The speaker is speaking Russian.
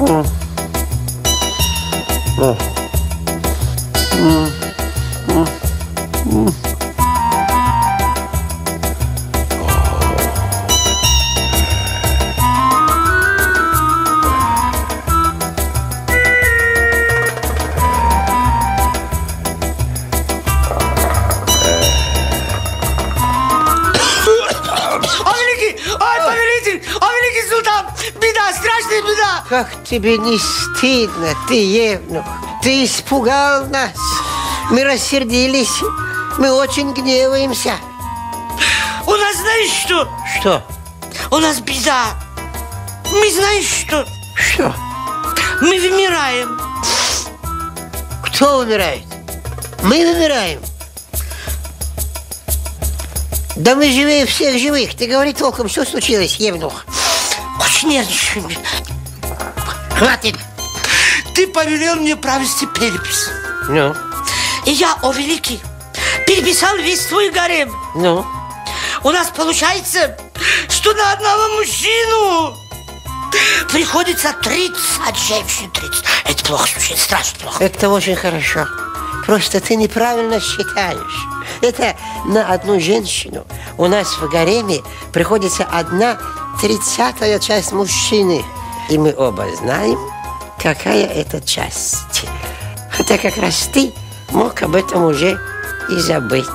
О, беда. Как тебе не стыдно, ты, Евнух? Ты испугал нас. Мы рассердились. Мы очень гневаемся. У нас знаешь что? Что? У нас беда. Мы знаешь что? Что? Мы вымираем. Кто умирает? Мы вымираем. Да мы живее всех живых. Ты говори толком, что случилось, Евнух? Очень нервничаем. Хватит. Ты повелел мне провести перепись. Ну, И я, о великий, переписал весь твой гарем. ну. У нас получается, что на одного мужчину приходится 30 женщин 30. Это плохо, очень страшно плохо. Это очень хорошо. Просто ты неправильно считаешь. Это на одну женщину у нас в гареме приходится одна тридцатая часть мужчины. И мы оба знаем, какая это часть. Хотя как раз ты мог об этом уже и забыть.